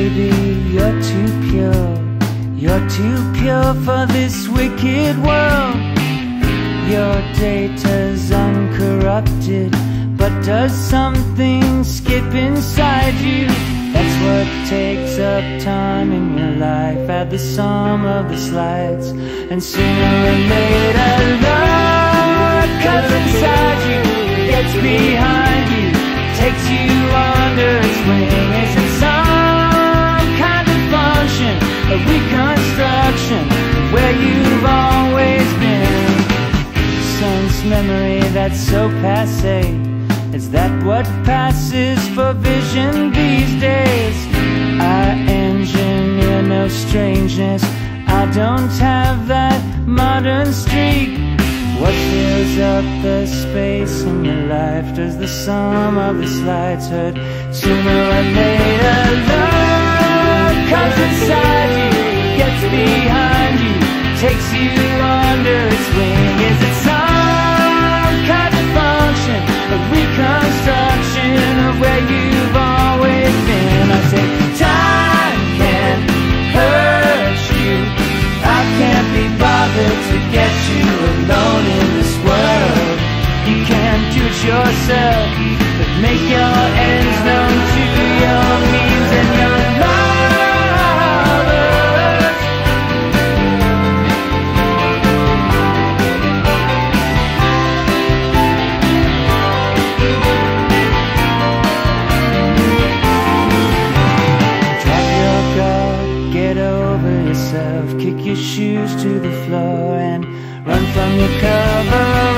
baby, you're too pure. You're too pure for this wicked world. Your data's uncorrupted, but does something skip inside you? That's what takes up time in your life. Add the sum of the slides, and sooner or later, love cuts inside you, gets behind. Memory that's so passe. Is that what passes for vision these days? I engineer no strangeness. I don't have that modern streak. What fills up the space in your life? Does the sum of the slides hurt? Sooner or later, love kick your shoes to the floor and run from your cover,